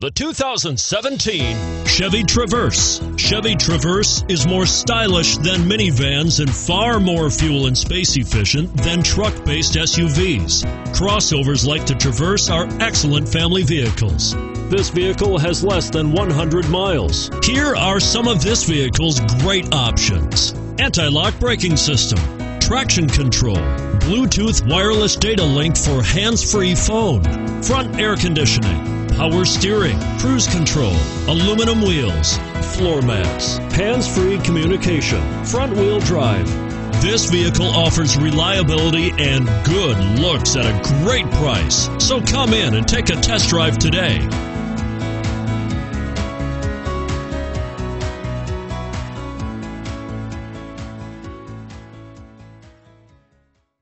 The 2017 Chevy Traverse. Chevy Traverse is more stylish than minivans and far more fuel and space efficient than truck based SUVs. Crossovers like the Traverse are excellent family vehicles. This vehicle has less than 100 miles. Here are some of this vehicle's great options anti lock braking system, traction control, Bluetooth wireless data link for hands free phone, front air conditioning power steering, cruise control, aluminum wheels, floor mats, hands-free communication, front wheel drive. This vehicle offers reliability and good looks at a great price. So come in and take a test drive today.